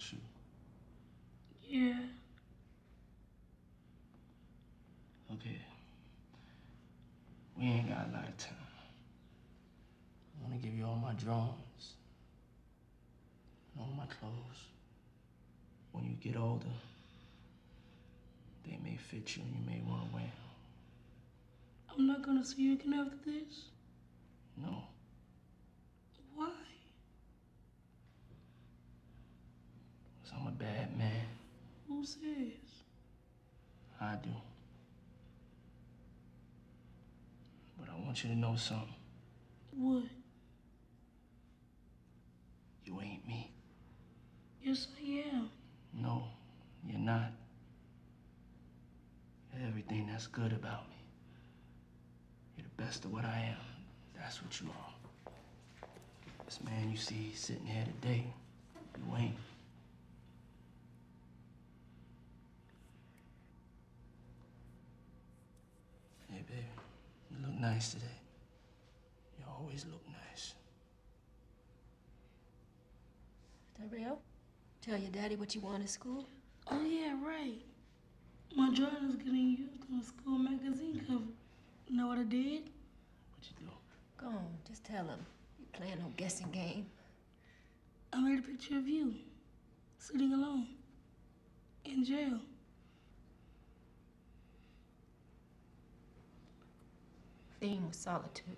about you? Yeah. Okay. We ain't got a lot of time. I want to give you all my drawings and all my clothes. When you get older, they may fit you and you may want to wear them. I'm not gonna see you again after this. No. Why? Bad man. Who says? I do. But I want you to know something. What? You ain't me. Yes, I am. No, you're not. You're everything that's good about me. You're the best of what I am. That's what you are. This man you see sitting here today, you ain't. Hey, baby, you look nice today. You always look nice. Tyrell, tell your daddy what you want at school. Oh, yeah, right. My drawing is getting used on a school magazine cover. Know what I did? What you do? Go on, just tell him. You playing no guessing game. I made a picture of you, sitting alone, in jail. Theme was solitude.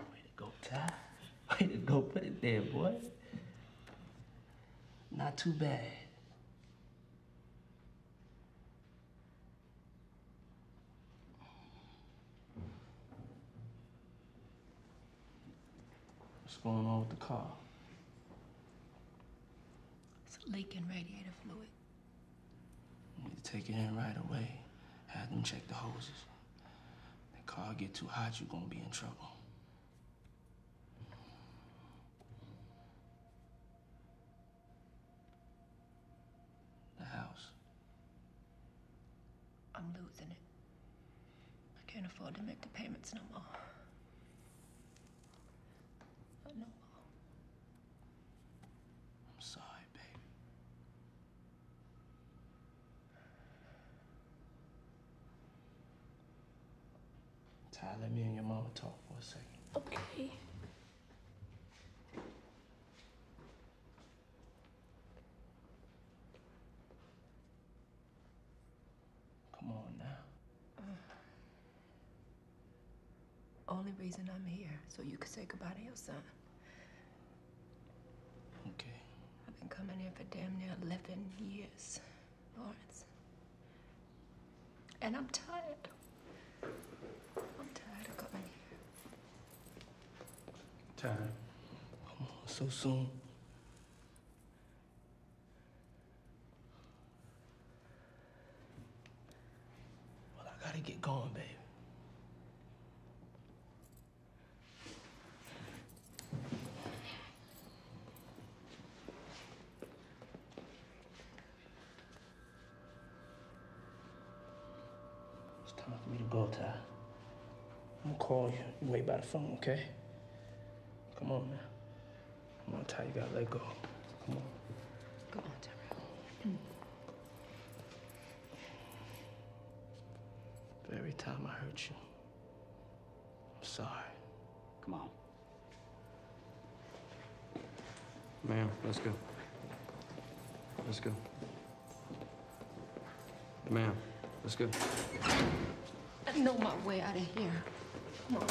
Way to go, Ty. Way to go, put it there, boy. Not too bad. What's going on with the car? It's a leak in radiator fluid. You need to take it in right away. Have them check the hoses. The car get too hot, you're gonna be in trouble. The house. I'm losing it. I can't afford to make the payments no more. Not no more. I'm sorry, baby. Let me and your mama talk for a second. Okay. Come on now. Uh, only reason I'm here, so you could say goodbye to your son. Okay. I've been coming here for damn near 11 years, Lawrence. And I'm tired. I'm tired of coming here. Time. So soon. Well, I gotta get going, baby. It's time for me to go, Ty. I'm gonna call you. You wait by the phone, okay? Come on, man. Come on, Ty. You gotta let go. Come on. Go on, Tyrell. For every time I hurt you, I'm sorry. Come on. Ma'am, let's go. Let's go. Ma'am, let's go. I know my way out of here. Come on.